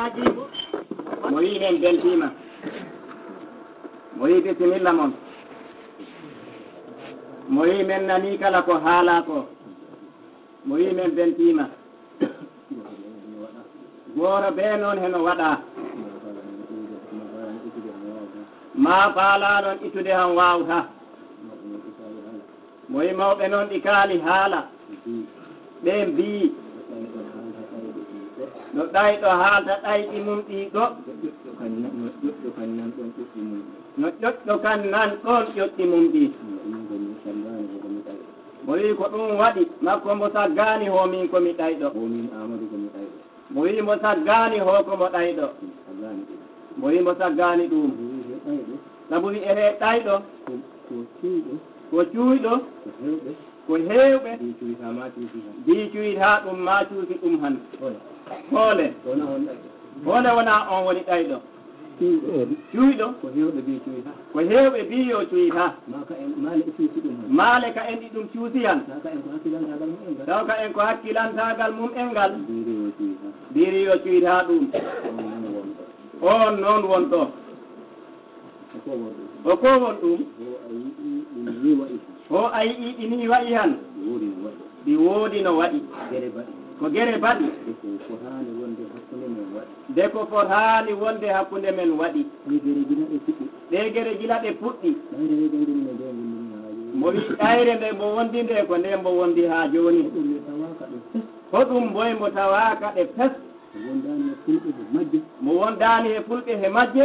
mo wi men beltima mo wi bisimilla moon mo wi men nani kala ko haala ko. Mo wi men beltima gooro be noon heno waɗa ma faalaɗon ittude han wawta mo wi mawɓe noon ɗi kaali haala. Ɓe mbiyi نطعت هذا أيدي ممتيك نطلق النان قول يتي ممتيك moyi ko ɗum waɗi makko mbo saggani ho min komi ɗayɗo min amadu komi ɗayɗo moyi mo saggani ho komo ɗayɗo moyi mo saggani ɗum sabu wi'ete ɗayɗo ko cuuyɗo ko cuuyɗo ko heewɓe mbi cuwit ɗum. ma cuusi ɗum han. Hoole. Hoole wona on woni ɗayɗo. Cuuyɗo ko hewɓe mbi ko hewɓe mbi yo cuwit maale ka en ɗi ɗum cuusi han. Taw ka en ko hakkilantagal mum en ngal mbiri yo cuwit ɗum. On noon won ɗo o ko won ɗum? O a yii ɗini waɗi. Han? Ɗi woodi no waɗi. Ko gere baɗi? Nde ko fotani wonde hakkunde men waɗi. Ɗe gere gila ɗe puɗɗi mo wi ɗayre nde mbo wondi nde ko nde mbo wondi ha joni hoɗum boy mbo tawaaka ɗe pes e mo wondaani e fulɓe he majje.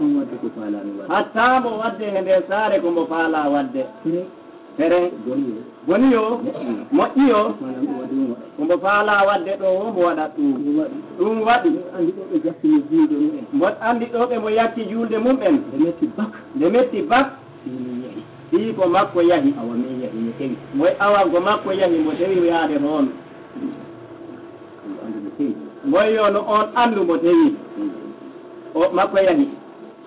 ɗum wadde ko faalani wadde. Hatta mbo wadde e nde saare ko mbo faala wadde. Fere boni yo boni yo moƴƴi. Yo kombo faala wadde ɗo wo mbo waɗat ɗum ɗum waɗi. Andi ɗo mboɗ andi ɗo ɓe mbo yakki juulde mum en nde metti bak. Nde ɗi ko makko yahi. Awa awa ko makko yahi mbo tewi yaade toon mboy yo no on anndu mbo tewi. O makko yahi.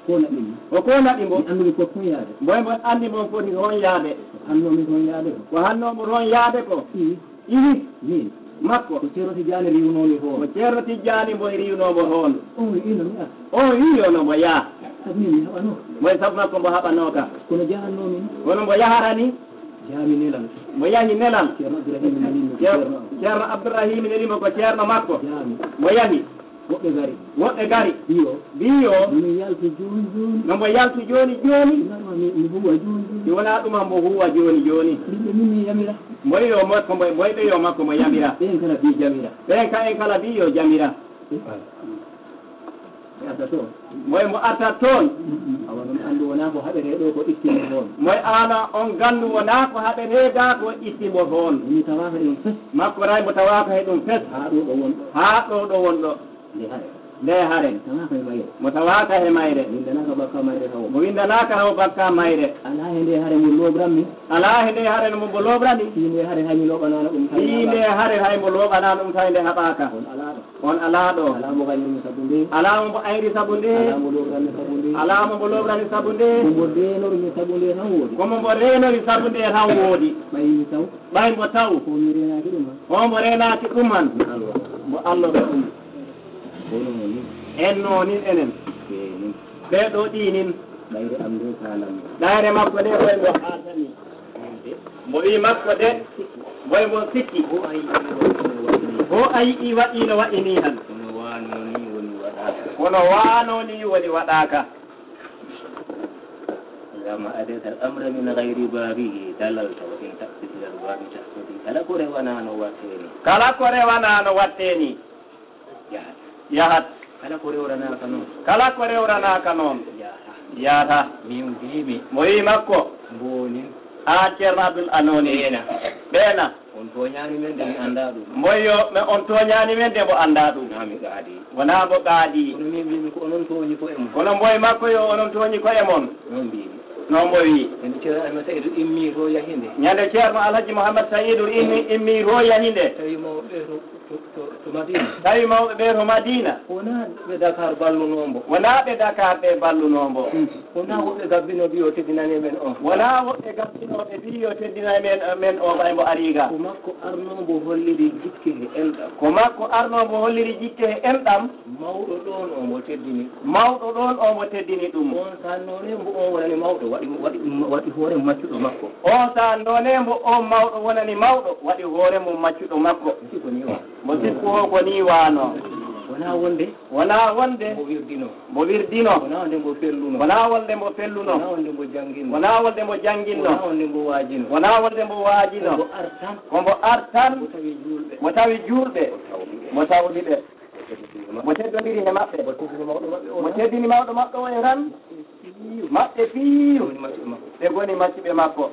kona ɗum o kona ɗimo anndumi ko ton yaade mboy mboɗ anndi moon foti ko yaade hannomi ton yaade ko ko hannomo ton yaade ko? Iwi i. Makko ko ceerno tijjani riwnomi hoon ko ceerno tijjani mbo riwnomo hoon ino mi a on wiyonomo yaa sabu min mi. Haɓano moye sabu makko mbo haɓano ka kono jahannomi kono mbo yahara ni jaami nelal mo yahi nelal ceerno abdourahima nelimo ceerno abdourahima nelimo ko ceerno makko mo yahi woɓɓe gari. Woɓɓe gari. Mbiyo mbiyo mbo yaltu joni joni. Nombo yaltu joni joni. Mi huwa joni joni. Wona ɗuma mbo huwa joni joni. Yimɓe min mi yamira. Moyo makko mo mboyɓe yo makko mo yamira. ɓen kala mbi jamira. Ɓen ka en kala mbi yo jamira. Eh. Arta toon. Moye mo artat toon. Awa noon anndu wona ko haɓeree ɗo ko ittimo toon. Moye ana on ganndu wonaa ko haɓereeda ko ittimo toon. Mi tawaaka e ɗum fes. Makko ray mo tawaaka he ɗum fes. Haa ɗo ɗo wonɗo. Haa ɗo ɗo wonɗo. Nde haren e mo tawaka he mayre mo windanaka haw bakka mayre ala he nde haare mo lobranmi ala he nde haren mo mbo lobrani si nde haare haymi loɓanano ɗum taw fi nde hare hay mo loɓana ɗum tawi nde haɓaka on ala ɗo on ala ɗo ala mo gañirmi sabu nde alamo mbo ayri sabu nde ala mo lobranmi sabu nde alamo mbo lobrani sabu nde kombo denormi sabu nde tan woodi komo mbo renori sabu nde tan woodi ɓayimi taw ɓay mbo taw ko mi renaki ɗum han o mbo renaki ɗum han mi alwa mbo alloɓe ɗum kono ni en nonin enen ɓeni ɓeɗo ɗinin ɓayre am nde kalanmi ɗayre makko nde koye mbo haatani mbo wi makko de boye mbo sikki ko ho a yiɗi waɗino waɗini han kono wano ni woni waɗaka kono wano ni woni waɗaka gama adeta al amra min gayri babihi dalalta wa in taɓɓit ilal babi tahsudi kala ko rewanano watteni kala ko rewanano watteni yahat yahat kala ko rewranaka noon kala ko rewranaka noon yaata min mbimi mo wi makko mboni. A ceerno abdoul anoni ɓeena ɓeena on toñani men de mi anda ɗum mboyyo me on toñani men de mo anda ɗum nami gaadi. Wona mo gaadi. Kono min mbimi ko onon toñi ko e mum kono mboye makko yo onon tooñi koye mon noon mbimi noon mbo wi ñande ceerno immi to yahinde ñande ceerno alhaji mouhammad saydou immi immi to yahinde tawi mawɓe to to madina. Tawi mawɓe ɓe to madina. Wona ɓe dakar ballunombo wona ɓe dakar ɓe ballunombo mm. wona woɓɓe gabbino mbi o teddinani men o. Wona woɓɓe gabbinoɓe mbi yo teddinani men men o ɓay mbo ariga. Ko makko arnombo holliri jikke e enɗam. Ko makko arnombo holliri jikke e enɗam. Mawɗo ɗon omo teddini. Mawɗo ɗon omo teddini ɗum. On sa none mbo on wonani mawɗo waɗi waɗi waɗi hoore maccuɗo makko. On sa none mbo on mawɗo wonani mawɗo waɗi hoore mum maccuɗo makko. Mo sikko o ko ni wano wona wonde wona wonde mbo wirdino mo wirdino wona wonde mbo felluno wona wonde mo wona felluno wonde mbo jangginno wona wonde mo wona janginno wonde mbo waajino wona wonde mo mbo waajino artan kombo artan mbo mo tawi juulɓe. Mo tawɗi ɓe mo teddodiri he maɓɓe. Mbo mo teddini mawɗo maɓɓe o e tan maɓɓe makko ɓe goni macciɓe makko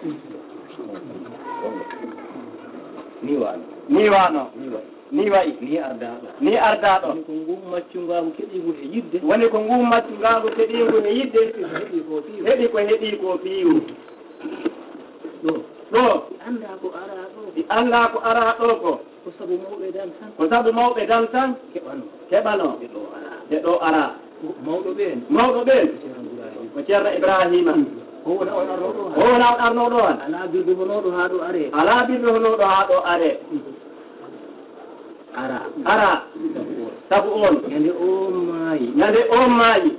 ni wano ni wano ni wayi ni ardaɗo. Ni ardaɗo. Ko ngum maccungagu keɗigu e yidde. Woni ko ngum maccungagu keɗigu e yidde. Heeɗi ko fiiw heeɗi ko heeɗi ko fiiw ɗo. Ɗo. Annda ko ara ɗo annda ko ara ɗo ko. Ko sabu mawɓe dan tan. Ko sabu mawɓe dan tan. Keɓano. Keɓano. E ɗo ara. Mawɗo ɓeen. Mawɗo ɓeen. Ko ceerno ibrahima. O wona on arnoɗo o wona on arnoɗo han ala birde honoɗo ha ɗo are. Ala birdu honoɗo ha ɗo are. Hmm. Ara ara. Saabu on ñande o maayi ñande on maayi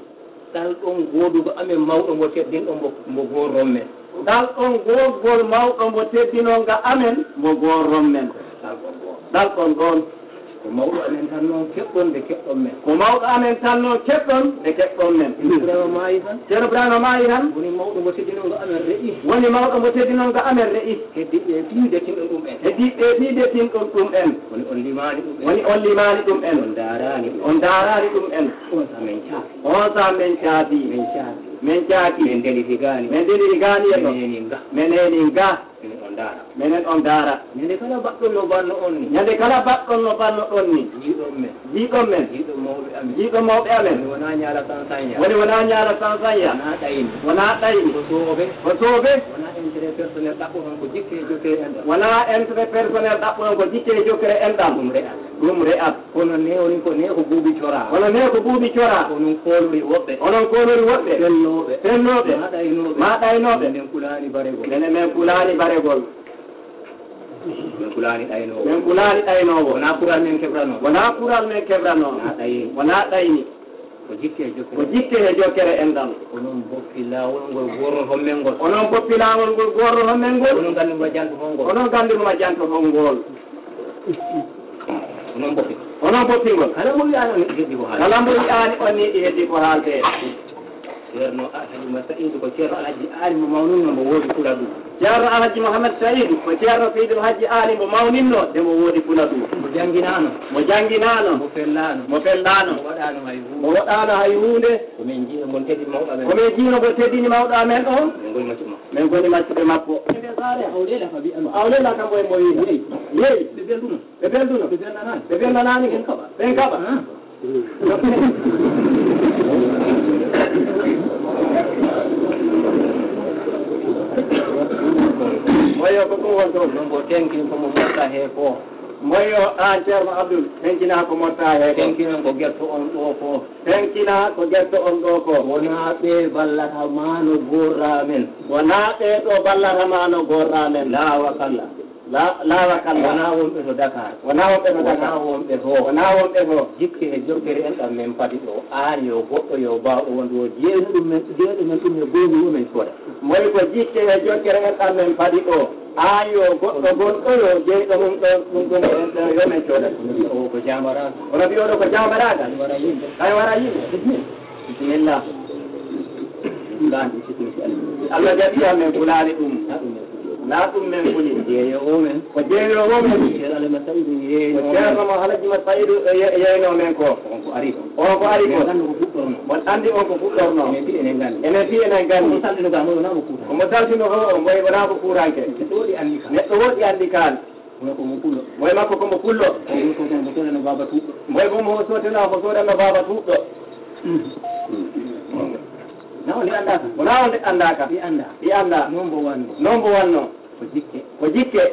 ɗal ɗon godugo amen mawɗo mo teddinɗo mbo mbo gorron men dal ɗon gogol mawɗo mo teddinonga amen mo gorron men dal ɗon ɗon ko mawɗo amen tan noon keɓɗon nde keɓɗon men ko mawɗo amen tan no keɓɗon nde keɓɗon men ibrahima maayi tan ceerno ibrahima maayi tan woni mawɗo mo teddinongo amen re'i woni mawɗo mo teddinonga amen re'i heddiɓe piide tinɗon ɗum en heddiɓe fiide tinɗon ɗum en woni on limani ɗum en woni on limani ɗum en on darani ɗum on darani ɗum en on sa min caafi on sa men caabi min caafi min caaki min delitigani min ɗiɗi gani e ɗo mineni nga meneni ga min on dara minen on daara ñande kala baɗɗon no banno on ni ñande kala baɗɗon no banno ɗon ni jiiɗon men. Jiiɗon men jiiɗo mawɓe amen jiiɗo mawɓe amen wona ñaala sansaña woni wona ñaala sansaya wona ɗayni wona ɗayni ko sooɓe ko soobe wona intérêt personnel ɗaɓɓo tan ko jikke e jokkere enɗam wona intérêt personnel ɗaɓɓuɗon ko jikke e jokkere enɗam ɗum re'at ɗum re'at kono ne woni ko ne ko buuɓi cora. Kono ne ko buuɓi cora. Onon koolori woɓɓe. Onon kolori woɓɓe. Fennoɓe fennoɓe maɗaynoɓe maɗaynoɓe nden kulani baregol. Nene min kulani baregol. Min kulani ɗaynowo min kulani ɗaynowo wona kural min keɓrano wona kural min keɓrano wona ɗayni wona ɗayni. Ko jikke e jokkere. Ko jikke e jokkere en onon boppi lawol ngol gornoton men ngol. Onon boppi lawol ngol gornoton men ngol. Onon ganduma jantoton ngol. Onon ganduma jantoton ngol. onon poti onon poti gon kala mo wiyani on heddi ko haali kala mo wiyani on heddi ko haalde ceerno alhaji ma saïdou ko ceerno alhaji ali mo mawnunno mbo woodi fula ɗum ceerno alhaji mouhamed saydou ko ceerno seydou haji ali mo mawninno demo woodi fula ɗum mo jangginano mo jangginano mo fellano mo fellano mo waɗano hay mo hu woɗano hay hunde komin jiiɗo mon teddi mawɗo amen komin jiino mo teddini mawɗo amen o min goni maccuɗo min goni maccuɓe makko awlela ka mbi'ano awlela kam boye mo wi yeyi yeyi ɓe belduno ɓe belduno ɓe bellanani ɓe bellanani ɓen kaɓa ɓen kaɓa Kwa hiyo kwa kuwa ndio ndio tenki kwa mwaka hepo moyo an ceerno abdoul tenkina ko motta he ko tenkinon ko guerto on ɗo ko tenkina ko guerto on ɗo ko wona ɓe ballata mano gorra men wona ɓeeɗo ballatama no gorra men laawa kalla La- laawa kalla wona wonɓe to dakar wona wonɓe to wona dakar wonɓe to wona wonɓe to jikke e jokkere en ɗam men padi ɗo an yo goɗɗo yo bawɗo wonde o jeeyno ɗum men jeeyɗo men ɗum e gooni mumen sooda moyi ko jikke e jokkere en ɗam men paɗi ɗo hayo ogoro je ɗum ɗum ɗum yomen coɗat ko jamaraɗo ono mbi oɗo ko jamaraɗa ay wara yimɓe bisimilla ɗum ɗandi sikmi allah jaɓi amen kulaali ɗum നാക്കും yeyomen ko jeeyiro wonmo ceerale masaidu yeeyo ko ceerno mo halaji masaidu yeyno men ko on ko ari on ko ari ko ko fuɗɗorno on andi on ko fuɗɗorno enen fi enen nganndi enen fi enen nganndi omo salɗino gamo wonamo kuuran omo salɗino ko o mboy wonaa ko kuuranke neɗɗo woɗi anndi ka neɗɗo woɗi andi kaal moy komo pullo moy makko komo pullo mbo no baba tuɗɗo mboy bomo sotenaa mo sodanno baba tuɗɗo nawo nde annda ka wonaa o nde annda ka ɗi anda ɗi annda non mbo wanno non mbo wanno ko jikke ko jikke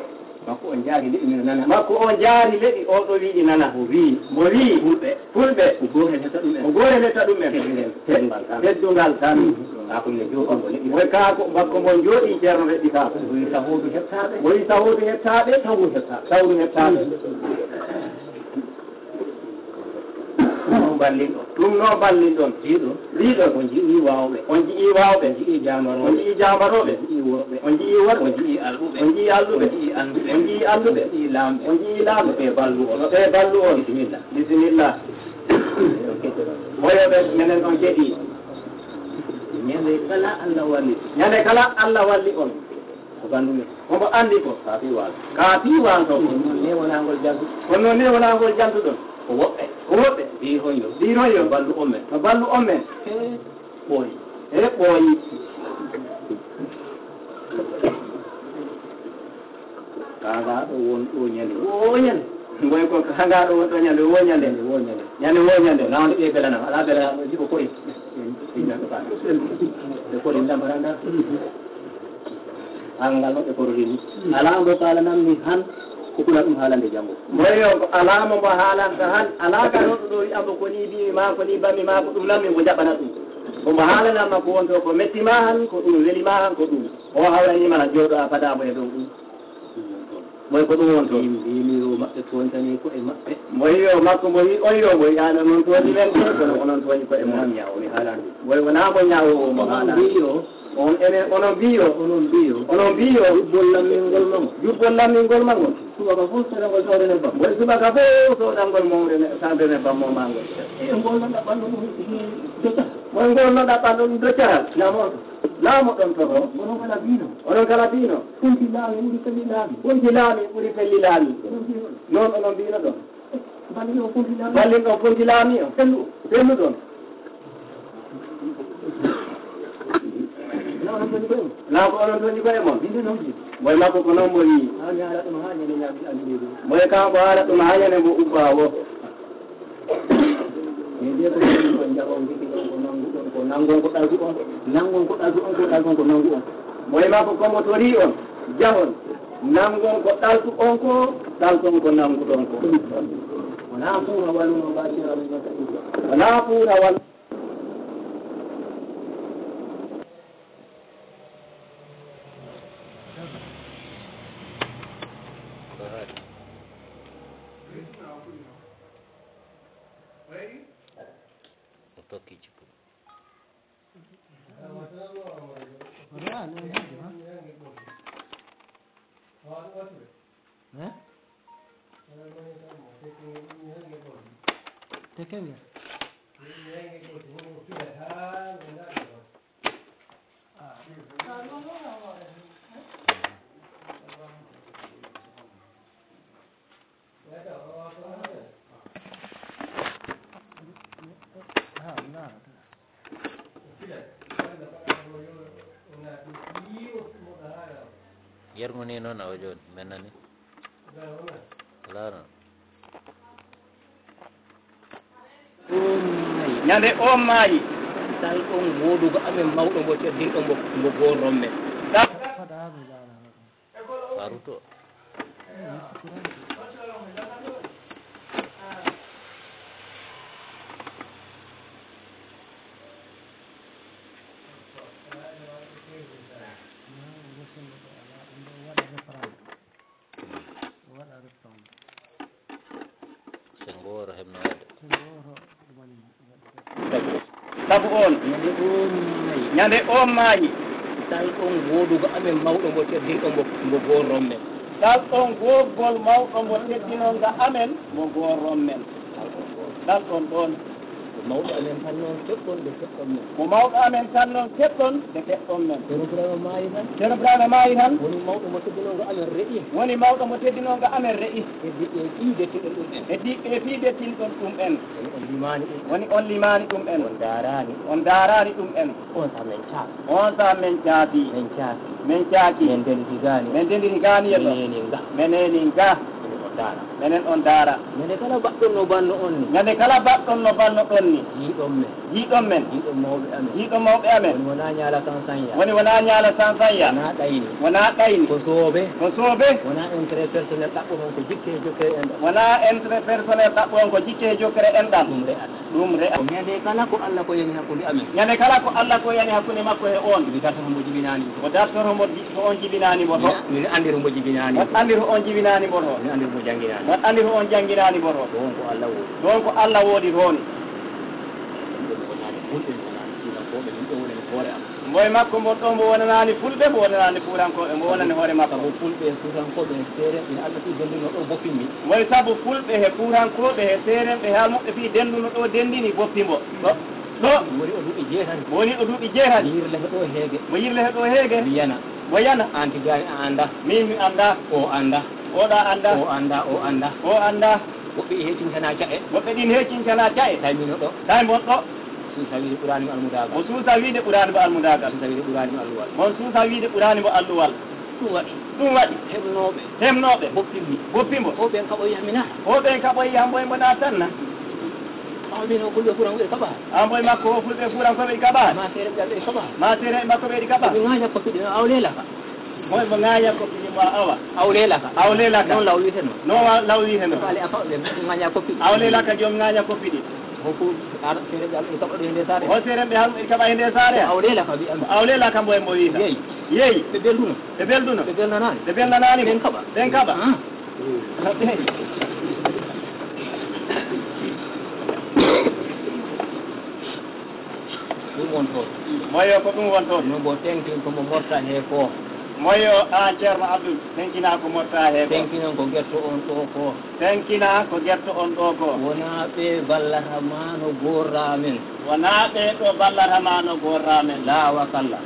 makko on jaari leɗi mino nana. Makko on jaari leɗi o ɗo wiiɗi nana. O wii. Mo wii. Fulɓe. Fulɓe. Mm-hmm. Ko gotel hetta ɗum en ko gotel hetta ɗum en teddungal tan teddungal tan kakulle jooɗigo leɗi moy kaako makko mon jooɗi ceerno leɗɗi kaako. Woyi sahoodu hettaɓe woyi sahoodu hettaɓe sawru hettaɓe sawru hettaɓe mm-hmm. balli ɗon ɗum ɗo balli ɗon jiiɗo liɗo ko jii wawɓe on jii wawɓe jii jamaro on jii jamaroɓe jii worɓe on jii worɓe jii alɓuɓe on jii alluɓe jii anduɓe on jii alluɓe jii laamɓe on jii laamɓe ɓe ballu on ɓe ballu on bisimilla bisimilla woyoɓe minen on jeeɗi ñande kala allah walli ñande kala allah walli on ko bandumen omo anndi ko ka piiwan to wonno newanagol jantuɗon ko woɓɓe ko woɓɓe biihoyo biihoyo ballu on men no ballu on men ɓooyi e ɓooyi kaagaɗo won ɗo ñande wo ñande goy ko kaagaɗo won ɗo ñande wo ñande wo ñande ñande wo ñande nawde ɓe belanam ala belanam jiko koye ɗe koye ndambaranda hangal noon ɓe kororini ala mbo kalanam mi han ko kula ɗum haalande janggo moyo ko alama mo haalanta han alaka ɗo ɗo wi ambo ko ni mbimi ma ko ni bammi ma ko ɗum lammi mo jaɓana ɗum omo haalanama ko wonto ko mettima han ko ɗum welima han ko ɗum o hawranima jooɗo a fadamo e dow ɗum moy ko ɗum wonto mbimi yo maɓɓe tontani ko e maɓɓe moyi yo makko mo wi on yo mo yano noon tooni men de kono onon tooñi koye mo mon ñawo mi haalande moy wona mo ñawo o mo mbiyo on ene onon mbiyo onon mbiyo onon mbiyo jubbol lamdingol mago jubbol lamdingol mago subaka fo sodangol sodene bam wa subaka fo sodangol momrene sandene bammo mago eh, eh, ngol ngol no dapano ndrecha namo namo don toro ono kala bino ono kala bino kunti laami muri pelli laami. Kunti laami muri pelli laami. Non ono bino don balino kunti laami. Balino kunti laami tenu tenu don nak orang tu juga emang. Ini nombi. Mau makuk kena mui. Hanya ada tu mahanya ni yang ambil. Mau kau bawa ada tu mahanya ni mau ubah. Ini dia tu nanggung kota azu on nanggung kota azu on kota azu nanggung on mulai mampu kau on jangan nanggung kota azu on ko tahu kau kau nanggung kota on ko nampu nawalu nampu nawalu nino na wajod menani claro ñande o maayi sal ɗon wodugo amen mawɗo mo teddin ɗo mo goron men faruto on ñande o maayi sal on woodugo amen mawɗo ngo teddinɗo mbo goorron men sal on googol mawɗo ngo teddinonga amen mo goorron men sal on ɗon mawɗo amen tan noon keɓɗon nde keɓɗon men. Mo mawɗo amen tan noon keɓɗon nde keɓɗon men. Ceerno brahima maayi tan? Ceerno brahima maayi tan? Woni mawɗo mo teddinogo amen reƴi woni mawɗo mo teddinogo amen re'i. Heddi e, e fii dettiɗon ɗum en. Heddi e, e fii dettinɗon ɗum en. Woni on limani ɗum. Woni on limani ɗum en. On darani on darani ɗum en. On sa men caaki on sa men caaki men caaki men caaki men dendigani men dendigani yeɗo meneni ga meneni ga ene o daara menen on daara ñande kala baɗɗon no banno on ni ñande kala baɗɗon no banno ɗon ni jiiɗon men jiiɗon men jiiɗon mawɓe amen jiiɗo mawɓe amen woni wona ñaala kan sañya woni wona ñaala sansaya wona ɗayni wona ɗayni ko soobe ko soobe wona intérêt personnel ɗaɓɓo on ko jikke e jokkere en ɗo wona intérêt personnel ɗaɓɓon ko jikke e jokkere enɗam ɗum re'at ɗum re'a ñande kala ko allah ko yani hakkude amen ñande kala ko allah ko yani hakkude makko e on mi darta hombo jibinani ko dartoto ji- ko on jibinani mo to miɗa andi hombo jibinani wat andi to on jibinani mo to miɗa andi hombo janngiraani mbaɗa anndi to on janngiraani bo toon ɗon ko allah woodi ɗon ko allah woodi tooni mboye makko mbo ɗo mbo wonanaani fulɓe mbo wonanaani fuurankoɓe mbo wonani hoore makko. Fulɓe e fuurankoɓe e seeren ina allah fi denduno ɗo boppinmi woy sabu fulɓe he fuurankoɓe he seeren ɓe haal muɓɓe fi denduno ɗo dendini boppimbo ɗo ɗo. Woni o duuɓi jeetati. Woni o duuɓi jeetati. Mo yirlehe ɗo heege. Mo yirlehe ɗo heege. Mi yana. Mo yana. An a annda. Min mi annda. O anda oɗa anda o anda o anda o anda woɓɓe hecintana jaɓe woɓɓe ɗin hecintana jaɓe taymino ɗo taymon ɗo susa wiide ɓuranimo almudagal mo suusa wiide ɓuranimo almudagal susa wiide ɓuranimo alluwal mon suusa wiide ɓuranimo alluwal ɗum waɗi ɗum waɗi hemnoɓe hemnoɓe boppimi boppimo o ɓen kaɓo yamina o ɓen kaɓo yambo embo natanna amino fulɓe furanɓeɗi kaɓa amboye makko o fulɓe furan koɓeɗi kaɓa ma sere ɓe ɗi kaɓa ma sere makko ɓeɗi kaɓa ɓe gaja pokkiɗi awlela ka moy mo ngaya ko ni ma awa awle la ka awle la ka no lawli hen no lawli hen ale afa le ngaya ko pi awle la ka jom ngaya ko pi hoko ar sere be am kaɓa hende sare o sere ɓe am kaɓa hende sare awlela ka wiyam awlela kam ɓoye mbo wiita yeyi yeyi ɓe belduno ɓe belduno ɓe beldanani ɓe beldanani ɓen kaɓa ɓen kaɓa ɗum won toon moyo ko ɗum won toon no mbo tengtin komo morta he ko moyo an ceerno abdoul tenkina ko motta heeko tenkina ko guerto on ɗo ko. Tenkina ko guerto on ɗo ko. Wona ɓe ballatama no gorra men wona ɓe ɗo ballatama no gorra men lawa kalla.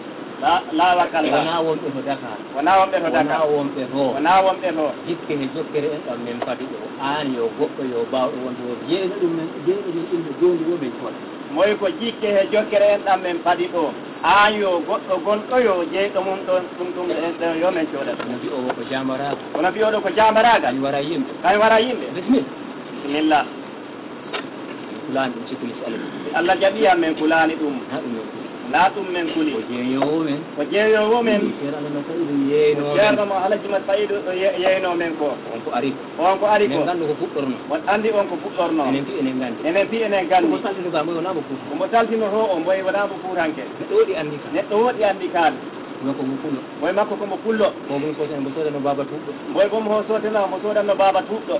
Laawa kalla wona wonɓe to dakar wona wonɓe to wona daka wonɓe to wona wonɓe to jikke he jokkere en ɗam men kadi ɗo an yo goɗɗo yo bawɗo wonde wo jeeyno ɗum men jeeyno ɗum ɗumɓe jondi wo men coɗa moyi ko jikke he jokkere en ɗam men paɗi ɗo an yo goɗɗo gonɗo yo. Jeyɗo mum ɗon ɗum ɗum ɗen ɗon yo men coɗat no mbi o ko jamarago kono mbiyoɗo ko jambaragal kañ wara yimɓe kañ wara yimɓe bisimilla bisimilla kulani ɗum sécurité allah allah jaɓiyam men kulani ɗum ha ɗum لا من كلي وجيه يومن وجيه يومن جرم على جمع سعيد يينو منكو وانكو أريك وانكو أريك من كان لكو فطرنا وان أندي وانكو فطرنا إنن في إنن غاندي إنن في إنن غاندي ومسال تنو غامو نابو فور ومسال تنو هو أمبوي ونابو فور هنكي نتوودي أندي كان نتوودي أندي كان makko mo kullo way makko komo kullo o bom ko mo sodano baba tuɗɗo way bom ho sodana mo sodanno baba tuɗɗo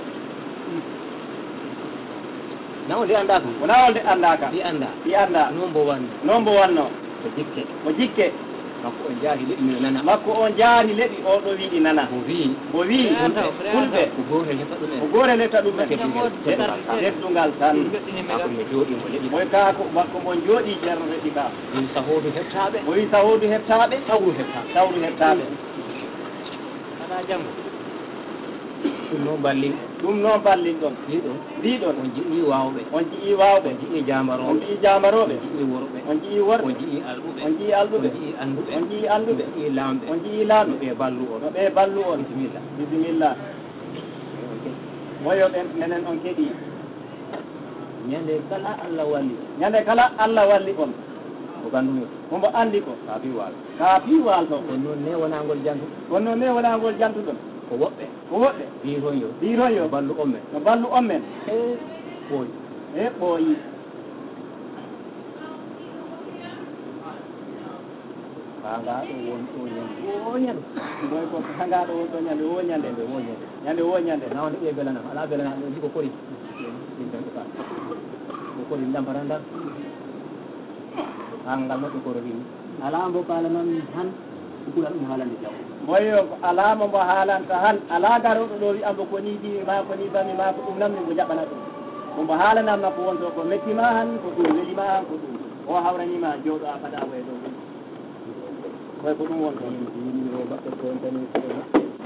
nawol de andaka ko nawol de andaka ɗi anda ɗi anda noon mbo wanno noon mbo wanno ojikke o jikke makko on jaahile ɗumino nana makko on jaani leɗi oɗo wiiɗi nana o wii o wii fulɓe ko gotel hetta ɗumen ko gotel hetta ɗumen teddungal tan moy kaako makko mon jooɗi jernoɗe ɗi ka wi sahoodu hettaɓe o wi sahoodu hettaɓe sawru hettaɓe sawru hettaɓe ala janngo ɗum noon ballin ɗum noon ballinɗon ɗiɗon ɗiɗon on jiɗi wawɓe on jiɗi wawɓe on jiɗi jamaroɓe on jiɗi jamaroɓe jiɗi worɓe on jiɗi worɓe on jiɗi alɓuɓe on jiɗi alɓuɓe on jiɗi anduɓe on jiɗi anduɓe jiɗi lamɓe on jiɗi lamɓe ɓe ballu on ɓe ballu on bisimilla bisimilla woyoɓen menen on keeɗi ñande kala allah walli ñande kala allah walli on ko ganndumi ombo andi ko kaafi waalo kaafi waal ɗon kono noon ne wonaa jantu kono noon ne wonaa ngol jantu ɗon ko woɓɓe ko woɗɗe wi toon yo. Ɗiton yo yo ballu on men no ballu on men e ɓooyi e ɓooyi kaga ɗo won ɗo ñande o ñande boy ko hangaɗo won ɗo ñande wo ñande ñande wo ñande ñande wo ñande nawde ɓe belanam ala belanam ɗo jiko kori ko kori dampata ndar hangal maɓɓe koro rini ala mbo kalaman han sukula ɗum haalande jaw moyo ko alama mo haalanta han ala garoɗo ɗo wi'ambo ko ni ɗimi ma ko ni bami ma ko ɗum namni mo jaɓana ɗum kombo haalanam makko wonto ko mettima han ko ɗum welima han ko ɗum o hawranima jooɗo a faɗa koye ɗo ɗum koye ko ɗum wonto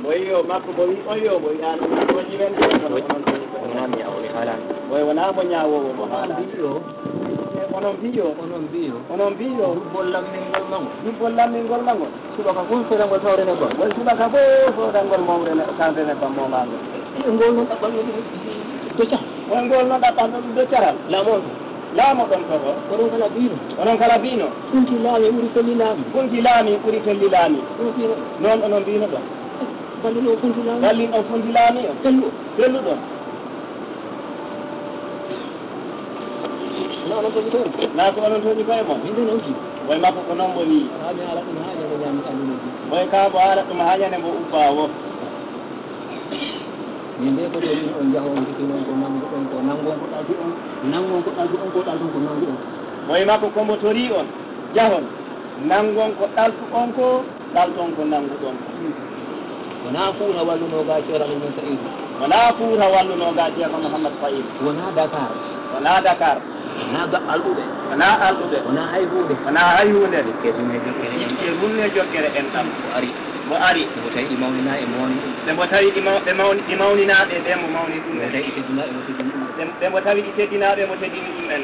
boyi yo makko bo wi on yo bo wi an ko haalani boy wona mo ñawowo mo haala onombiyo onombiyo onombiyo bolla mingol nango ni bolla mingol nango suba ka kun sera ngol tawre ne ba wal suba ka bo so dan gol mawre ne tan rene ba mo ngal ngol no ba ngol to cha wal ngol no da tan do cara la mo la mo don ko ko ko ngol bino onon kala bino kun ti la ye uri tan lilami kun ti la ni uri tan lilami non onombiyo ba balu no kun ti la balu no onotovitonde nasomanotoni koye mon inde nonki way makko ko noon woni way ka mo haala ɗum hañane mbo uppa wo min nde ko ɗoni on jaha on jiki on ko nangu on ko nangon ko ɗaji on nangon ko ɗaji on ko ɗaji on ko nangu on way makko kombo tori on jahon nangon ko ɗaltu on ko ɗalton ko nanguɗon ko wona fuura walluno ga ceerano men sa'idu wona fuura walluno ga ceerno mouhammad saïd wona dakar wona dakar. wona gaɓɓalɗuɗe wona alɗuɗe wona hay hunde wona hay hunde kesume jokkere e munne jokkere en kam. O ari. Mo ari. Ɓe tawi ɗi mawnina e mowni ɓe mbo tawi ɓe mawni ɗi mawninaɓe ɓe mo mawni ɗum ɓe tawi ɗi teddinaɓe mo teddini ɗum. Ɓe mbo tawi ɗi teddinaɓe mo teddini ɗum en.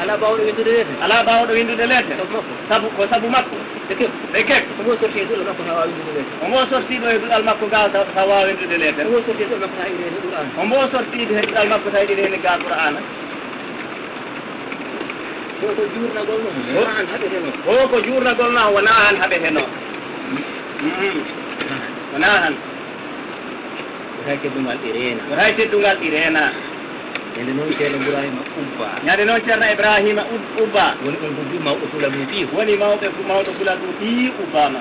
Kalabaw na windu dele. Kalabaw na windu dele. Sabu ko sabu makko. Deke. Deke. Ngo so shi dulu makko hawa windu dele. Ngo so shi do hebul al makko gal hawa windu dele. Ngo so shi dulu makko hawa windu Qur'an. Ngo so shi do hebul al makko hawa windu dele gal Qur'an. Ko ko jurna golno. Qur'an habe heno. Ko ko jurna golno wana an habe heno. Wana an. Ko hay teddugal irena. Ko hay teddugal irena. لننكر إبراهيم أبا لننكر إبراهيم أبا ونقول موقف ولي موقف موقف لا تطيع أباما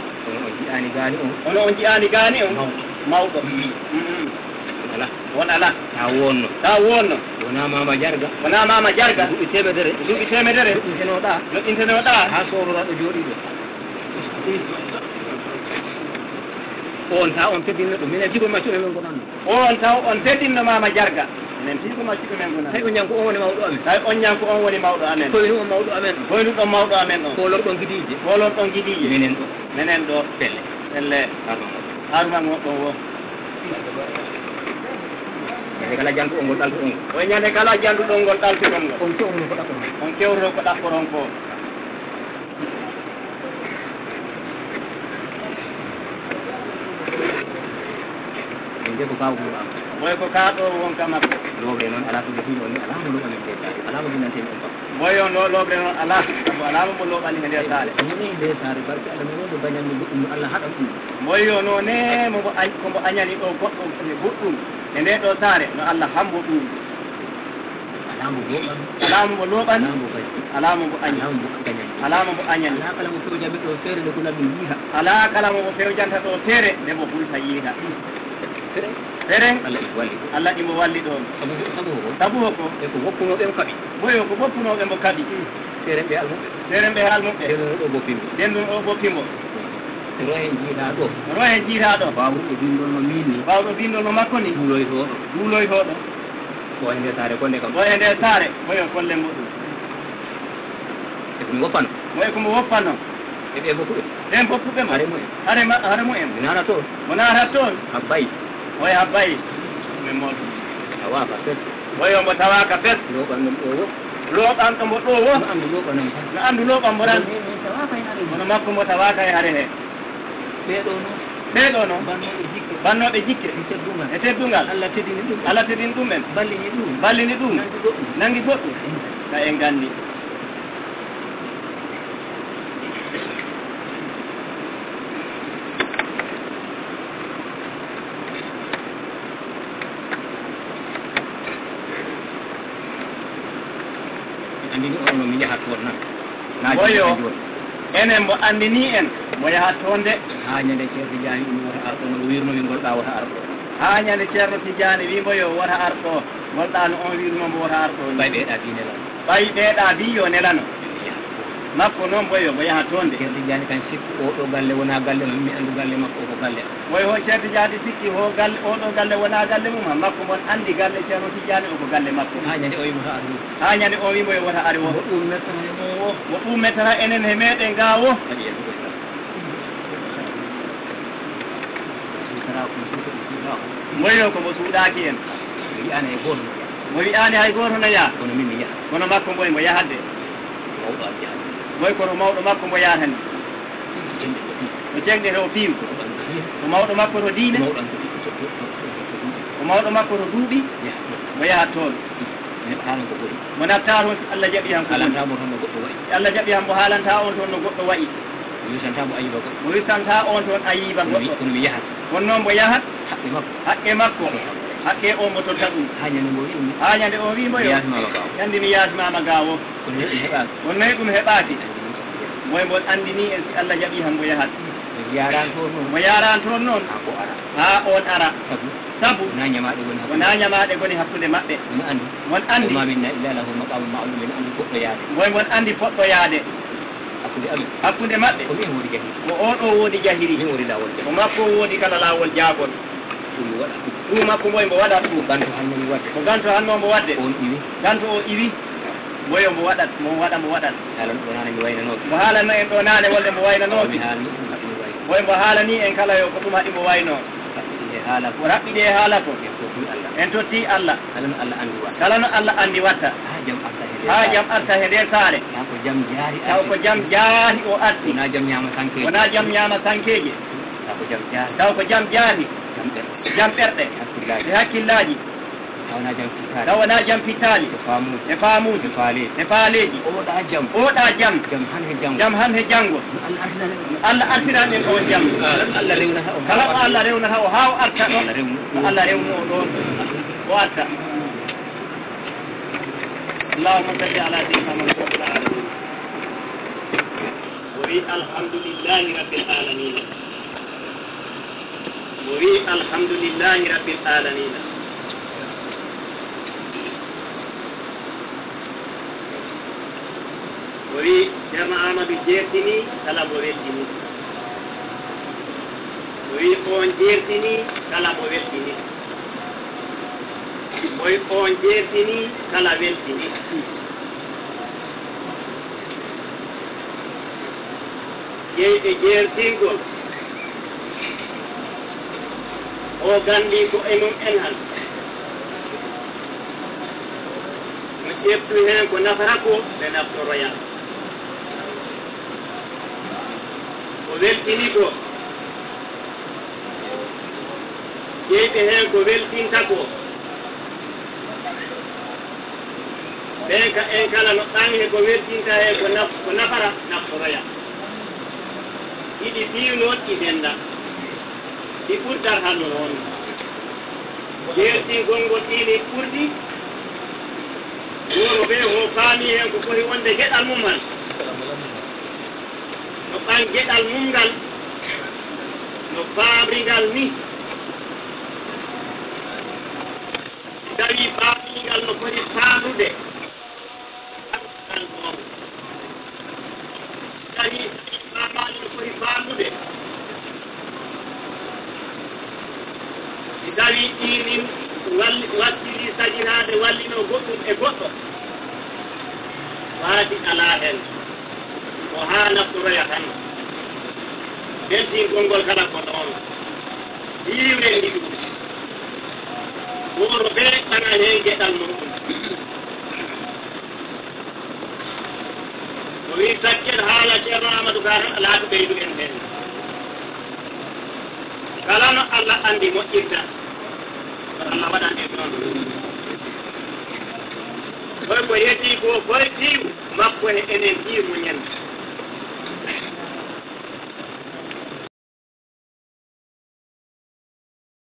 أنا غاني أنا أنا غاني موقف ala won ala ta wonno ta wonno wona mama jarga. Wona mama jarga. Duɓi temedere duɓi temedere intenoɗa no on taw on on on mama jarga. enen tigi ma cikku men kono tawi ko ñanko on woni mawɗo amen tawi on ñanko on woni mawɗo amen koye ɗum o mawɗo amen o koye ɗum ɗon mawɗo amen o kolon ɗon giɗiji kolon ɗon giɗiji minen ɗo minen ɗo pelle pelle harumam goɗɗon wo ñande kala janduɗo ngol ɗaltuɗon ngol o ñande kala janduɗon ngol ɗaltuɗon ngol on kewruno ko ɗakkoron on kewruno ko ɗakkoron ko en jego bawɗum am woy ko kaaɗo wonka makko lowɓe noon ala to ɓe ɗoni alaa mo loɓani ɓe taari alaa mo ginanten ɗum kam woyo ɗo lowɓe noon ala sabu alaama mo loɓani e nder saare ñame e nder saare mo allah mi wonde bañanmi goɗɗum allah haɗam ɗum yo no ne momo komo añani ɗo goɗɗo goɗɗum e nden ɗo saare no allah hambo ɗum alamu mo loɓan alamu mo añan alamu mo añan ala kala mo fewjami ɗo feere nde gona min yiiha ala kala momo fewjanta ɗo feere nde mo hulta yiiha sereng sereng allah eko walli allah imo walli ɗon sabu ko sabu ko eko woppunoɓe mo kadi boyo ko woppunoɓe mo kadi seren ɓe almuɓe seren ɓe almuɓe ɗenɗon ɗo boppimo ɗenɗon o boppimo rohen jiita ɗo rohen jiita ɗo wawɗo bindolno min ni. Wawɗo bindolno makko ni. Duuloytoɗo duuloytoɗo ko e nde saare golle kam o e nde saare boyo golle muɗum eko mi woppano mo eko mo woppano eɓe boppuɓe ɗen boppuɓe mo hare mumen hare hare mumen mi naata toon mo naata toon abbay oye habbayi awaka fes oyo mbo tawaka fes loɓanɗom ɗo wo loɓanɗo mbo ɗo wo andu loɓanom no andu loɓan mbo tan ono makko mbo tawaka e hare he ɓeɗo noon ɓeɗo noon bannoɓe jikke e teddungal allah teddini ɗum allah teddini ɗum en ballini ɗum ballini ɗum nangi goɗɗum ka en gandi moyo enen mbo andini en mo yaha toon de haa ñande ceerno tidiani ɗum wota ar ɗon o wirnowi ngolɗa wota ar ɗo haa ñande ceerno tidiani wimbo yo wota ar ɗo ngolɗa no on wirnomo mbo wota ar ɗo ɓay ɓeeɗa mbi nelano ɓay ɓeeɗa mbi yo nelano makko noon boyo mo yaha toon de ceerno tidiani kan sikku oɗo galle wona galle mum mi anndu galle makko ko galle. Woy ho ceerno tidiani sikki ho galle oɗo galle wona galle mum ha makko mon andi galle ceerno tidiani o ko galle makko. Ha ñande o wimo ta ari ha ñande o wimo yo wota ari wo o. Ɗum mettata e o. O o ɗum enen he meɗen ga o aɗi en mboyo ko mbo suuɗaki en. Wiyani hay goto mo wiyani hay goto no yaha. Kono min mi yaha. Kono makko mboy mbo yahadde mawɗo a jaha moy kono mawɗo makko mbo yahani o jegde to fiiw o mawɗo makko to diina o mawɗo makko to duuɓi mo yaha toon mo nafta toon allah jaɓi han koalantamo tan no goɗɗo wayi allah jaɓi han mo haalanta on toon no goɗɗo wayi mo wisanta mo ayiba goɗɗo mo wisanta on toon ayiba goɗɗo kono mi yahat kono noon mbo yahat haqqe makko haqqe makko haqqe o mo totta ɗum hañande o wimo hañande o wimo yo yandimi yaasmama gawo ɗum heɓaaki. On nayi ɗum heɓaki moy mbon andini en si allah jaɓi han mbo yahat. Mo yaran toon noon. Ha on ara. Sabu? Wona ñamaɗe goni hakkude maɓɓe. Won andi goy won andi poɗɗo yaade. Hakkude maɓɓe. Ko on o woodi jahiri. Ko makko woodi kala lawol jaagol ɗum makko moy mbo waɗat ɗum ko ganto hanno mbo wadde. Ganto o iwi. Moyo mo waɗat mo waɗa mo waɗat halan mo nane mi waynanoɓe mo haalano en ɗo naane wolde mo waynanoɓe mo haalani en kala yo ko ɗum haɗi mo wayno hala haala ko? Raɓɓiɗe e haala ko? En totti allah. Kala no allah. Andi wa kala no allah andi watta ha jam arta he nder saare. Ha ko jam jaari taw ko jam jaari o arti. Wona jam ñama sankeji wona jam nyama sankeje ha ko jam jaari. Taw ko jam jaari. Jam ɓerɗe jam ɓerɗe hakkillaji أو ناجم فيتالي أو ناجم فيتالي إفامود إفامود أودا جم أودا جم جم هنه جم جم هنه جم الله أرسل من قوة جم الله ريونا كلا الله ريونا هاو. هاو أرسل الله ريونا وأرسل اللهم صل على سيدنا محمد وبي الحمد لله رب العالمين. وبي الحمد لله رب العالمين. Μπορεί μια μάνα μπιτζέρτινη, καλά μπορέστινη. Μπορεί οντζέρτινη, καλά μπορέστινη. Μπορεί οντζέρτινη, καλά βέλτινη. Γέιτε γέρτιγκο. Ο γανδίκο εμμ έναν. Mo ƴeftu hen ko nafatako ɓe naftoroya Covel químico. Y hay que tener Covel sin taco. Venga, en cada no tan el Covel sin taco con la con la para la. Y de tío no y venda. Y por dar hanon. Y el sin gongo tiene kurdi. Wuro be va a al mundo, nos va a al mismo. David va a.